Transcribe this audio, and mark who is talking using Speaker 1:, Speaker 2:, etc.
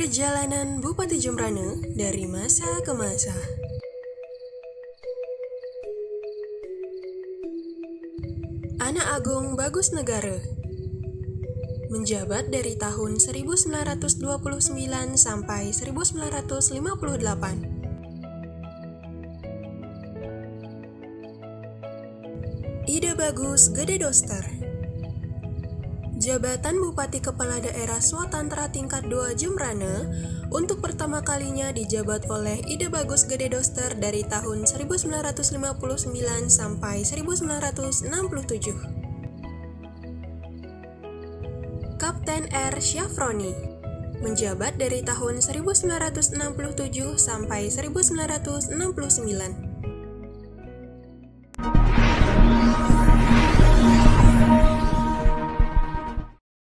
Speaker 1: Perjalanan Bupati Jembrane dari masa ke masa. Anak Agung Bagus Negara menjabat dari tahun 1929 sampai 1958. Ide bagus Gede Doster Jabatan Bupati Kepala Daerah Swatantara tingkat 2 Jembrane untuk pertama kalinya dijabat oleh Ide Bagus Gede Doster dari tahun 1959 sampai 1967. Kapten R. Syafroni menjabat dari tahun 1967 sampai 1969.